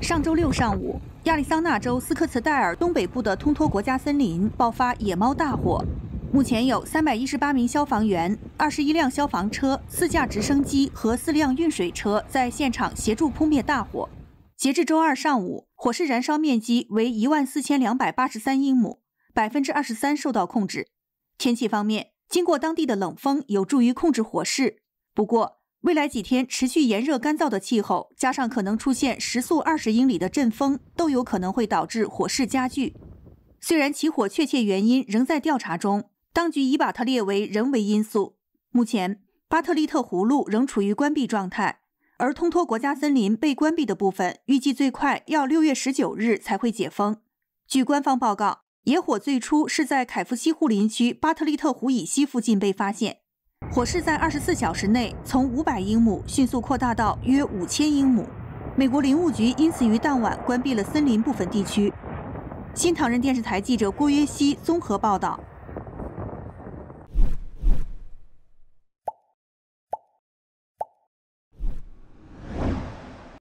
上周六上午，亚利桑那州斯科茨戴尔东北部的通托国家森林爆发野猫大火，目前有三百一十八名消防员、二十一辆消防车、四架直升机和四辆运水车在现场协助扑灭大火。截至周二上午，火势燃烧面积为一万四千两百八十三英亩，百分之二十三受到控制。天气方面，经过当地的冷风有助于控制火势，不过。未来几天持续炎热干燥的气候，加上可能出现时速二十英里的阵风，都有可能会导致火势加剧。虽然起火确切原因仍在调查中，当局已把它列为人为因素。目前，巴特利特湖路仍处于关闭状态，而通托国家森林被关闭的部分，预计最快要六月十九日才会解封。据官方报告，野火最初是在凯夫西湖林区巴特利特湖以西附近被发现。火势在二十四小时内从五百英亩迅速扩大到约五千英亩。美国林务局因此于当晚关闭了森林部分地区。新唐人电视台记者郭约西综合报道。